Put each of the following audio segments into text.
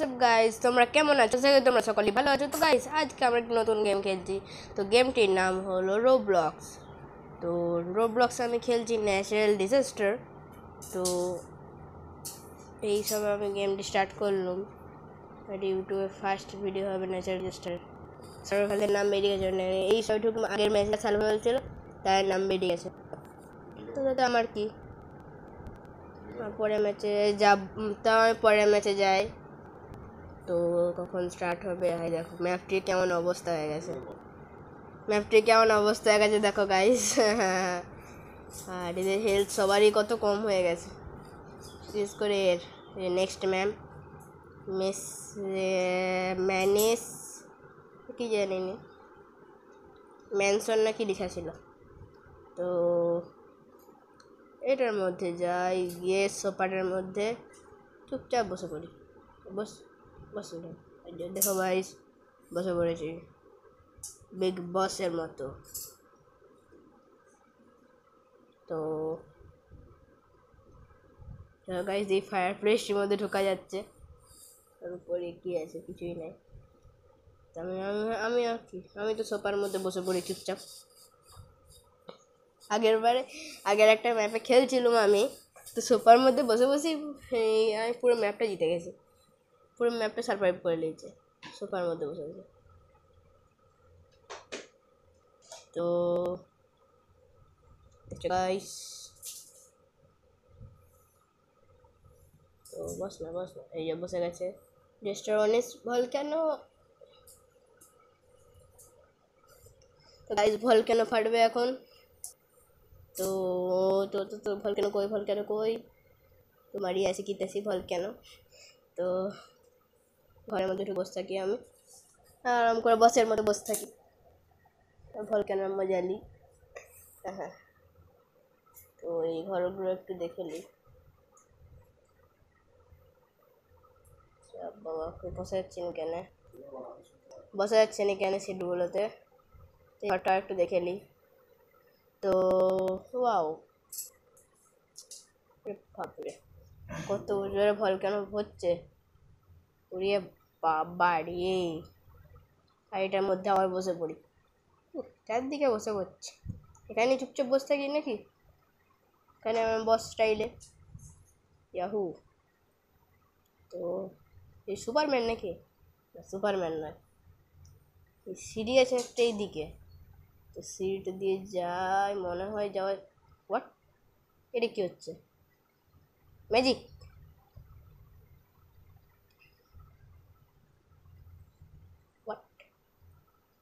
WhatsApp guys তোমরা কেমন আছো? সে তোমরা সকলেই ভালো আছো। তো গাইস আজকে আমরা একটা নতুন গেম খেলছি। তো গেমটির নাম হলো রোব্লক্স তো রোব্লক্স আমি খেলছি ন্যাচারাল ডিজাস্টার তো এই সব আমি গেমটি স্টার্ট করলাম। এটা ইউটিউবে ফার্স্ট ভিডিও হবে ন্যাচারাল ডিজাস্টার সার্ভাইভালের নাম বেরিয়ে গেছে। মানে এই সবটুকু আগের ম্যাচটা সার্ভাইভাল ছিল তার নাম বেরিয়ে গেছে। তো, তাতে আমার কি? আর পরের ম্যাচে যা তাও আমি পরের ম্যাচে যাই। তো কখন স্টার্ট হবে হাই দেখো ম্যাপটির কেমন অবস্থা হয়ে গেছে। ম্যাপটির কেমন অবস্থা হয়ে গেছে দেখো গাইস আর এদের হেলথ সবারই কত কম হয়ে গেছে। বিশেষ করে এর নেক্সট ম্যাম মেস ম্যানেস, কি জানি নি, ম্যানসন না কি লেখা ছিল। তো এটার মধ্যে যাই, গিয়ে সোপাটার মধ্যে চুপচাপ বসে পড়ি। বস বসে দেখো ভাই বসে পড়েছি বিগ বসের মতো তো গাইজ এই ফায়ার প্লেসটির মধ্যে ঢোকা যাচ্ছে তার উপরে কি আছে কিছুই নাই আমি আমি আর কি আমি তো সোফার মধ্যে বসে পড়ি চুপচাপ আগের বারে আগের একটা ম্যাপে খেলছিলাম আমি তো সোফার মধ্যে বসে বসেই আমি পুরো ম্যাপটা জিতে গেছি পুরো ম্যাপটা সারভাইভ করে নিয়েছে। সোফার মধ্যে বসে বসে। তো গাইস তো, বস না বস না। এই যে বসে গেছে। রেস্টুরেন্ট ভলক্যানো তো গাইস ভলক্যানো ফাটবে এখন? তো তো তো তো ভলক্যানো কই ভলক্যানো কই? তোমারই আছে কি তেসি ভলক্যানো তো ঘরের মধ্যে একটু বসে থাকি আমি। আরাম করে বসের মতো বসে থাকি। ভলক্যানোর মজা নিই হ্যাঁ। তো এই ঘরগুলো একটু দেখে নিই। বাবা খুব বসে যাচ্ছি না কেন? বসে যাচ্ছে না কেন সিটগুলোতে? ঘরটা একটু দেখে নিই। তো, ওয়াও। বাপরে, কত ভল কেন হচ্ছে? উড়িয়ে বাবা রে আর এটার মধ্যে আবার বসে পড়ি। চারদিকে বসে পড়ছে। এখানে চুপচাপ বসে থাকি নাকি? এখানে আমার বস স্টাইলে ইয়াহু তো, এই সুপারম্যান নাকি? সুপারম্যান নয়। এই সিঁড়ি আছে একটা এই দিকে তো সিঁড়িটা দিয়ে যাই, মনে হয় যাওয়া হোয়াট এটা কি হচ্ছে? ম্যাজিক হোয়াট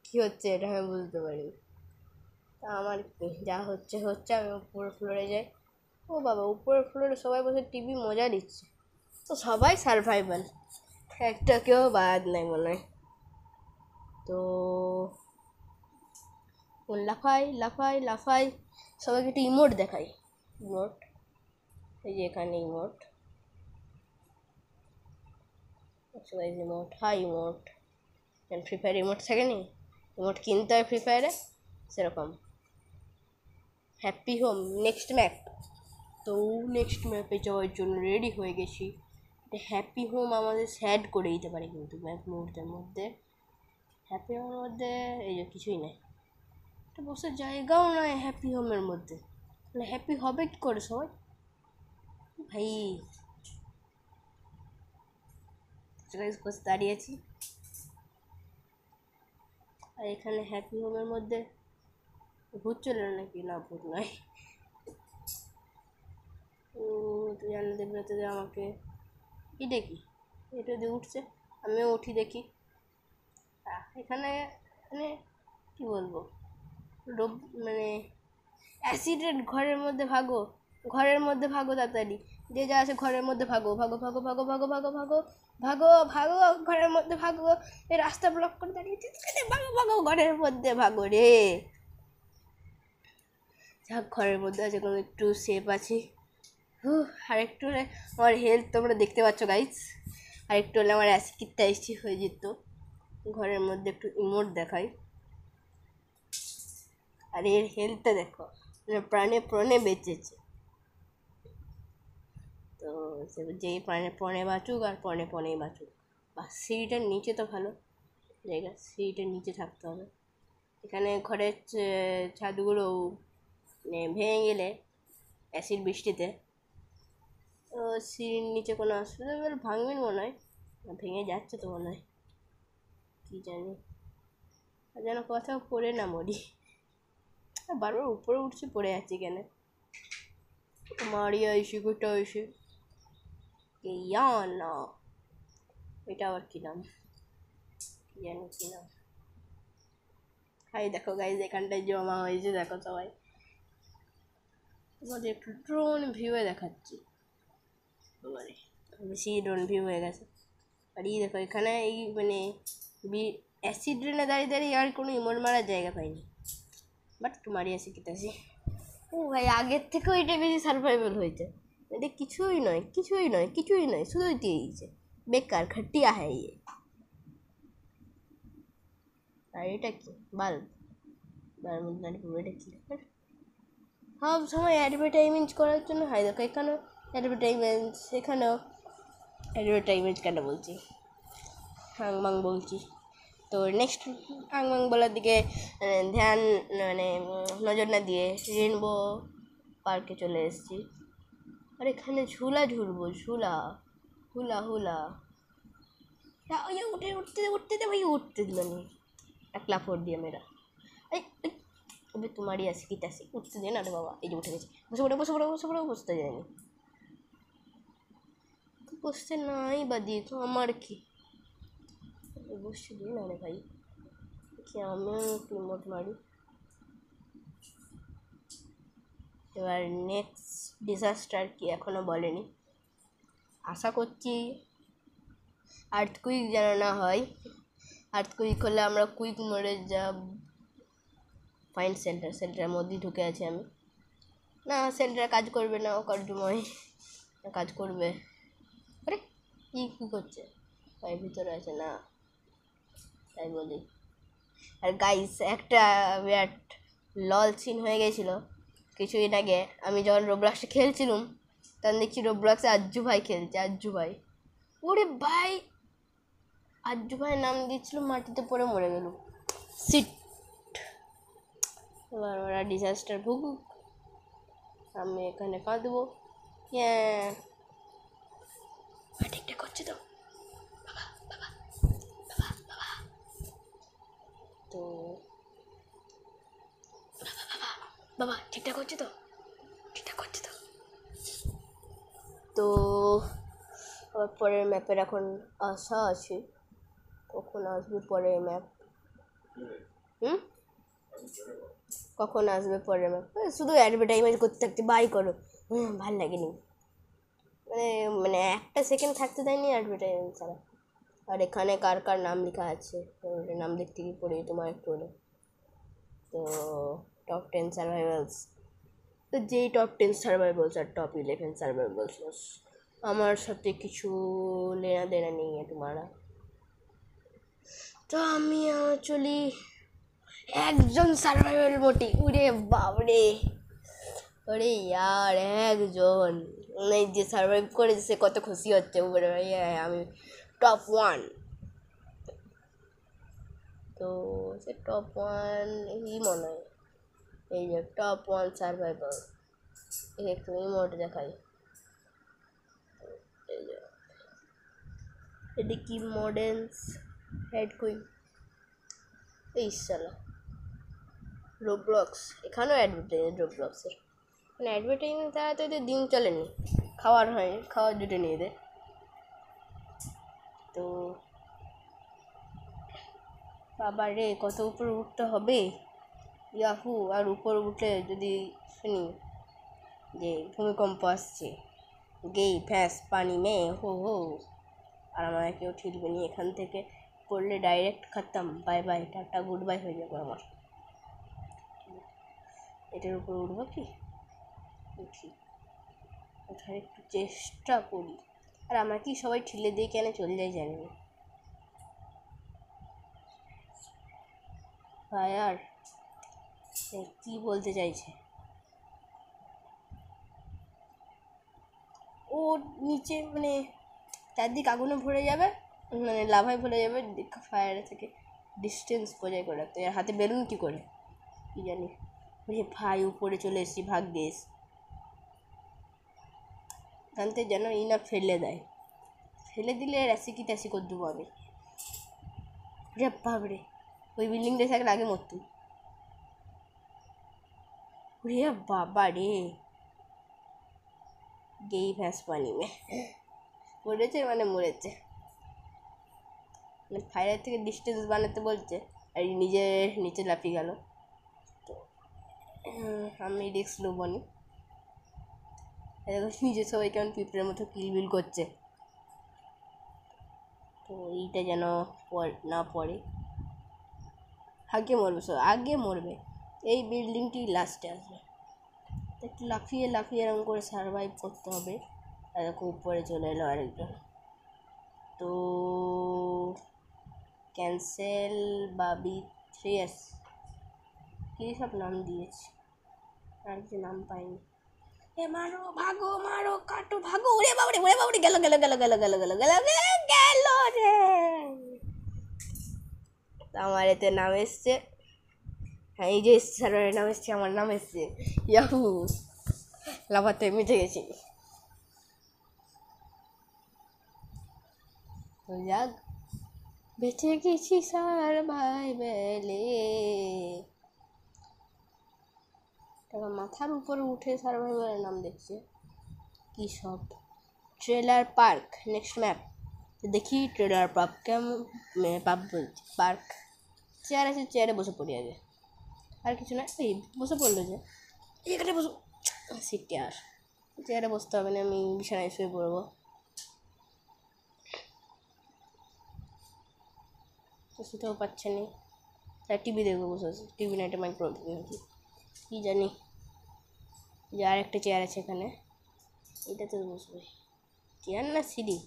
কী হচ্ছে এটা আমি বুঝতে পারি তা আমার যা হচ্ছে হচ্ছে, আমি উপরের ফ্লোরে যাই। ও বাবা, উপরের ফ্লোরে সবাই বসে টিভি মজা দিচ্ছে তো সবাই সারভাইভাল একটা কেউ বাদ নাই মনে হয়। তো লাফাই লাফাই লাফাই। সবাইকে একটু ইমোট দেখাই। ইমোট এই যে এখানে ইমোট সবাই emote hi emote free fire emote থাকে নি? ইমোট কিনতে হয় ফ্রি ফায়ারে সেরকম। হ্যাপি হোম নেক্সট ম্যাপ তো নেক্সট ম্যাপে যাওয়ার জন্য রেডি হয়ে গেছি। হ্যাপি হোম আমাদের স্যাড করে দিতে পারে কিন্তু ম্যাপ মুহূর্তের মধ্যে। হ্যাপি হোমের মধ্যে এই যে কিছুই নেই। একটা বসার জায়গাও নয় হ্যাপি হোমের মধ্যে। মানে হ্যাপি হবে কি করে সবাই? ভাই বসে দাঁড়িয়ে আছি। আর এখানে হ্যাপি হোমের মধ্যে ভূত চলে নাকি না ভূত নয় তো জানলাতে বেরোতে দে আমাকে। কি এটা দিয়ে উঠছে, আমিও উঠি দেখি। এখানে মানে কী বলব? রোগ মানে অ্যাসিডের ঘরের মধ্যে ভাগো, ঘরের মধ্যে ভাগো তাড়াতাড়ি। যে যা আছে ঘরের মধ্যে ভাগো ভাগো ভাগো ভাগো ভাগো ভাগো ভাগো ভাগো ভাগো, ঘরের মধ্যে ভাগো। এ রাস্তা ব্লক করে দাঁড়িয়েছে। ভাগো ভাগো, ঘরের মধ্যে ভাগো রে। যাক, ঘরের মধ্যে আছে, কোনো একটু সেফ আছি। হু আর একটু হলে আমার হেলথ তোমরা দেখতে পাচ্ছ গাইজ আর একটু হলে আমার অ্যাসিডটা এসি হয়ে যেত। ঘরের মধ্যে একটু ইমোট দেখাই। আর এর হেলথটা দেখো প্রাণে প্রাণে বেঁচেছে। তো সে যেই প্রাণে প্রাণে বাঁচুক আর পণে পণেই বাঁচুক। বাহ, সিঁড়িটার নিচে তো ভালো। জায়গা সিঁড়িটার নিচে থাকতে হবে। এখানে ঘরের ছাদগুলো মানে ভেঙে গেলে অ্যাসিড বৃষ্টিতে। তো সিঁড়ির নিচে কোনো অসুবিধা ভাঙবেন মনে হয়। ভেঙে যাচ্ছে তো মনে হয়। কী জানি। আর যেন কোথাও পড়ে না মরি। বারবার উপরে উঠছে পড়ে যাচ্ছি কেন? মারিয়া এসে গোটা এসে না? এটা আবার কী নাম? কী জানি কী নাম? হাই দেখো গাইজ এখানটায় জমা হয়েছে দেখো সবাই। তোমাদের একটু ড্রোন ভিউয়ে দেখাচ্ছি। বাবারে বেশি ড্রোন ভিউ হয়ে গেছে। আর এই দেখো এখানে এই মানে অ্যাসিড ড্রেনে দাঁড়িয়ে দাঁড়িয়ে আর কোনো ইমোট মারার জায়গা পাইনি। বাট একটু মারি আসি কিতাসি ও ভাই আগের থেকেও এটা বেশি সার্ভাইভাল হয়েছে এটা কিছুই নয় কিছুই নয় কিছুই নয় শুধুই দিয়ে দিয়েছে বেকার ঘটিয়া হ্যাঁ ইয়ে। আর এটা কি? বাল্ব। দাঁড়িয়ে পড়ব এটা কি সব সময় অ্যাডভার্টাইজমেন্ট করার জন্য হয় দেখো এখানেও অ্যাডভার্টাইজমেন্ট সেখানেও অ্যাডভার্টাইজমেন্ট কেন বলছি? হাংমাং বলছি। তো নেক্সট হাংমাং বলার দিকে ধ্যান মানে নজর না দিয়ে রেনবো পার্কে চলে এসেছি। আর এখানে ঝুলা ঝুলবো, ঝুলা, হুলা হুলা। ওই উঠে, উঠতে উঠতে দে ভাই উঠতে দিল নি। এক লাফর দিয়ে মেয়েরা। এই এবার তোমারই আছে কিট আছে? উঠতে দে না রে বাবা। এই যে উঠে গেছে। বসে পড়ে বসে পড়ে বসে পড়ে বসতে যায়নি বসতে নাই বা দিয়ে তো আমার কি? বসতে দিই না রে ভাই। কি আমিও একটু মোট মারি? এবার নেক্সট ডিজাস্টার কি এখনও বলেনি। আশা করছি আর্থকুইক যেন না হয়। আর্থকুইক হলে আমরা কুইক মোড়ে যা ফাইন সেন্টার সেন্টারের মধ্যেই ঢুকে আছি আমি। না সেন্টার কাজ করবে না, ও কর্জময় কাজ করবে। আরে, কি, কী করছে? ভাই ভিতরে আছে, না। তাই বলি। আর গাইস একটা বিরাট লল সিন হয়ে গেছিল। কিছুদিন আগে আমি যখন রোবলাক্সে খেলছিলাম তখন দেখছি রোবলাক্সে আজ্জু ভাই খেলছে আজ্জু ভাই। ওরে ভাই! আজ্জু ভাই নাম দিচ্ছিল মাটিতে পড়ে মরে গেল সিট! এবার ওরা ডিজাস্টার ভুগুক আমি এখানে কাঁদবো। হ্যাঁ। ঠিকঠাক করছে তো। তো বাবা, ঠিকঠাক হচ্ছে তো? ঠিকঠাক হচ্ছে তো? তো, আবার পরের ম্যাপের এখন আশা আছে। কখন আসবে পরের ম্যাপ হুম? কখন আসবে পরের ম্যাপ শুধু অ্যাডভার্টাইজমেন্ট করতে থাকতে বাই করো। হুম ভালো লাগেনি। মানে মানে একটা সেকেন্ড থাকতে দেয়নি অ্যাডভার্টাইজমেন্ট ছাড়া। আর এখানে কার কার নাম লেখা আছে? নাম দেখতে গিয়ে পড়ি, তোমার একটু হলে তো টপ টেন সার্ভাইভালস তো যেই টপ টেন সার্ভাইভালস আর টপ ইলেভেন সার্ভাইভালস আমার সাথে কিছু লেনা দেনা নেই তোমারা। তো আমি চলি একজন সার্ভাইভাল বটি। উরে বাবরে ওরে ইয়ার, একজন। মানে যে সার্ভাইভ করেছে, সে কত খুশি হচ্ছে উপরে ভাই আমি টপ ওয়ান তো সে টপ ওয়ান ই মনে হয়। এই যে টপ ওয়ান সার্ভাইভার একটু ইমোট দেখাই। এই যে। এটি কি মডেলস হেড কুইন এই সালা রোবলক্স এখানেও অ্যাডভার্টাইজ রোবলক্সের মানে অ্যাডভার্টাইজমেন্ট ছাড়া তো এদের দিন চলেনি। খাওয়ার হয়, খাওয়ার জুটে নিয়ে এদের। তো বাবা রে কত উপরে উঠতে হবে? ইয়াহু আর উপর উঠলে যদি শুনি যে ভূমিকম্প আসছে। গেই ফ্যাস পানি মে হো হো। আর আমাকে কেউ ঠিকবে নি এখান থেকে। পড়লে ডাইরেক্ট খাতাম। Bye bye tata good bye হয়ে যাবে আমার। এটার উপর উঠবো কি? উঠি। ওঠার একটু চেষ্টা করি। আর আমাকেই সবাই ঠেলে দিয়ে কেন চলে যায় জানি ভাই, আর সে কী বলতে চাইছে? ও নিচে মানে চারদিক আগুনে ভরে যাবে মানে লাভায় ভরে যাবে ফায়ার থেকে ডিস্টেন্স বজায় করে রাখতে। এর হাতে বেলুন কী করে? কী জানি? ওরে ভাই, উপরে চলে এসেছি ভাগ্যেস জানতে যেন ই না ফেলে দেয়। ফেলে দিলে র্যাসিকি ট্যাসি করে দেবো আমি। রে বাবরে ওই বিল্ডিংটা থাকলে আগে মরতুম। রে বাবা রে। গেই ভ্যাস পানি মে। মরেছে মানে মরেছে। মানে ফায়ার থেকে ডিস্টেন্স বানাতে বলছে, আর নিজে নিচে লাফিয়ে গেল। তো আমি রিক্স নেব নি। নিজে সবাই কেমন পিঁপড়ের মতো কিলবিল করছে। তো, এইটা যেন না পড়ে। আগে মরবে সব আগে মরবে। এই বিল্ডিংটি লাস্টে আসবে। একটু লাফিয়ে লাফিয়ে এরকম করে সারভাইভ করতে হবে। এরকম উপরে চলে এলো আরেকজন। তো ক্যান্সেল বাবি এস কী সব নাম দিয়েছি? আর কিছু নাম পাইনি। এ মারো, ভাগো, মারো, কাটো, ভাগো, উড়ে বাবরে উড়ে বাবরে গেল গেল গেল গেল গেল গেল গেল গেল রে। আমার এতে নাম এসছে। হ্যাঁ এই যে সার্ভারের নাম এসছে, আমার নাম এসছে। ইয়াহু, লাফাতে মিটে গেছি। যাক, বেঁচে গেছি সার ভাই বেলে। তারপর মাথার উপরে উঠে সার্ভাইভারের নাম দেখছে। কি সব। Trailer park, next map. দেখি ট্রেলার পার্ক কেমন পাপ বলছি, পার্ক। চেয়ার আছে, চেয়ারে বসে পড়ি আগে। আর কিছু না, এই বসে পড়ল যে। এখানে বসো। সিটটি আর, চেয়ারে বসতে হবে না, আমি বিছানায় শুয়ে পড়ব। শুতেও পাচ্ছে না। তাই টিভি দেখব বসে বসে। টিভি নাইটে মাইক্রো কী জানি। যে আর একটা চেয়ার আছে এখানে। এটাতে বসবে। চেয়ার না সিঁড়ি?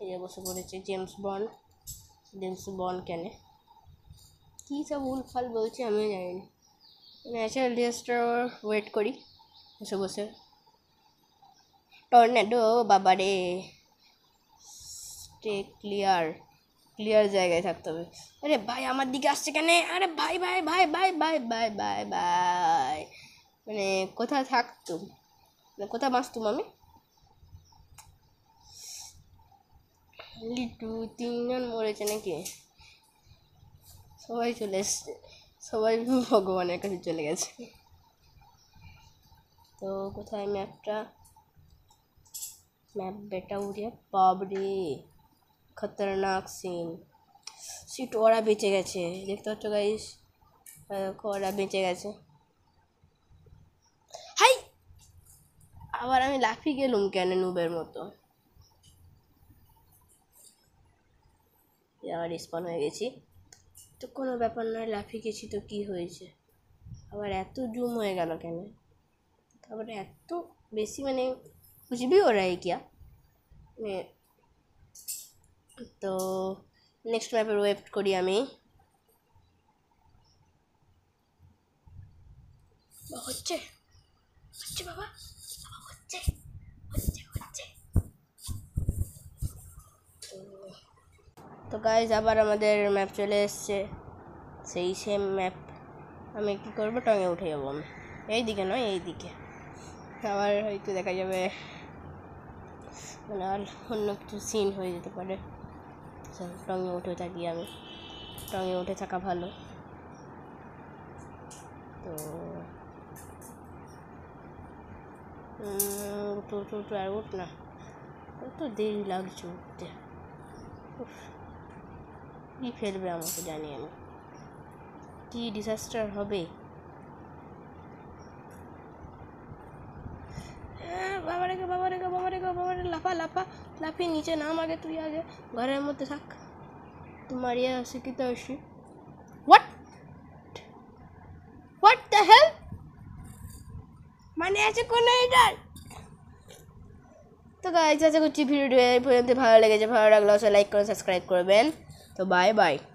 এই যে বসে পড়েছে, জেমস বন্ড। জেমস বন্ড কেন। কী সব উলফাল বলছে আমিও জানি না। ন্যাচারাল ডিজাস্টার ওয়েট করি, বসে বসে। টর্নেডো বাবা রে স্টে ক্লিয়ার ক্লিয়ার জায়গায় থাকতে হবে। আরে ভাই, আমার দিকে আসছে কেন? আরে ভাই ভাই ভাই ভাই ভাই ভাই ভাই ভাই। মানে কোথায় থাকতুম মানে কোথায় বাঁচতুম আমি? লিটু তিনজন মরেছে নাকি? সবাই চলে এসছে। সবাই ভগবানের কাছে চলে গেছে। তো কোথায় ম্যাপটা? ম্যাপ বেটা উড়িয়ে বাবরে খতরনাক সিন। সিট ওরা বেঁচে গেছে, দেখতে পাচ্ছ গাইস ওরা বেঁচে গেছে। হাই! আবার আমি লাফিয়ে গেলুম কেন নুবের মতো? আবার রেসপন হয়ে গেছি। তো কোনো ব্যাপার নয়, লাফিয়ে গেছি তো কী হয়েছে? আবার এত জুম হয়ে গেল কেন? তারপরে এত বেশি মানে বুঝবি ওরা এই কিয়া মানে তো নেক্সট ম্যাপের ওয়েট করি আমি। হচ্ছে? হচ্ছে বাবা হচ্ছে? তো গাইজ আবার আমাদের ম্যাপ চলে এসছে। সেই সেম ম্যাপ আমি কী করব? টঙে উঠে যাব আমি। এই দিকে নয় এই দিকে আবার হয়তো দেখা যাবে মানে আর অন্য কিছু সিন হয়ে যেতে পারে। টঙে উঠে থাকি আমি। টঙে উঠে থাকা ভালো। তো উঠু উঠু উঠু, আর উঠ না। কত দেরি লাগছে উঠতে। কি ফেলবে আমাকে, জানি আমি। কি ডিজাস্টার হবে? বাবা রেখে বাবা রেখে বাবা রেখে বাবা রে, লাফা লাফা, লাফিয়ে নিচে নাম আগে, তুই আগে। ঘরের মধ্যে থাক। তোমার ইয়ে শিক্ষিত আসি হোয়াট হোয়াট দ্য হেল মানে আছে কোন এটার তো গাইজ আশা করছি ভিডিওটি পর্যন্ত ভালো লেগেছে, ভালো লাগলে অবশ্যই লাইক করে সাবস্ক্রাইব করবেন। So bye bye.